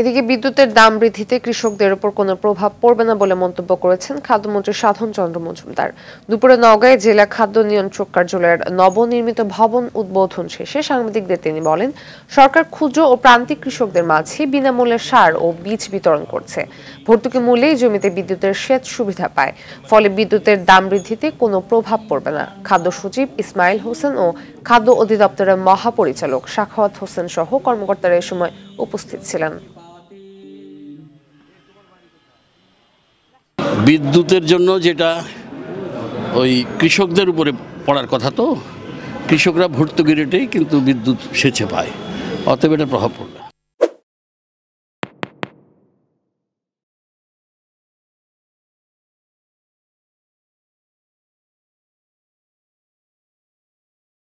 এদিকে বিদ্যুতের দাম বৃদ্ধিতে কৃষকদের উপর কোনো প্রভাব পড়বে না বলে মন্তব্য করেছেন খাদ্যমন্ত্রী সাধন চন্দ্র মজুমদার। দুপুরে নওগাঁয় জেলা খাদ্য নিয়ন্ত্রক কার্যালয়ের নবনির্মিত ভবন উদ্বোধন শেষে সাংবাদিকদের তিনি বলেন, সরকার ক্ষুদ্র ও প্রান্তিক কৃষকদের মাঝে বিনামূল্যে সার ও বীজ বিতরণ করছে। ভর্তুকি মূল্যেই জমিতে বিদ্যুতের সেচ সুবিধা পায়। ফলে বিদ্যুতের দাম বৃদ্ধিতে কোনো প্রভাব পড়বে না। খাদ্য সচিব ইসমাইল হোসেন ও খাদ্য অধিদপ্তরের মহাপরিচালক সাখাওয়াত হোসেন সহ কর্মকর্তারা এ সময় উপস্থিত ছিলেন। বিদ্যুতের জন্য যেটা ওই কৃষকদের উপরে পড়ার কথা তো, কৃষকরা ভর্তুকি রেটেই কিন্তু বিদ্যুৎ সেচে পায়। অতএব এটা প্রভাব পড়বে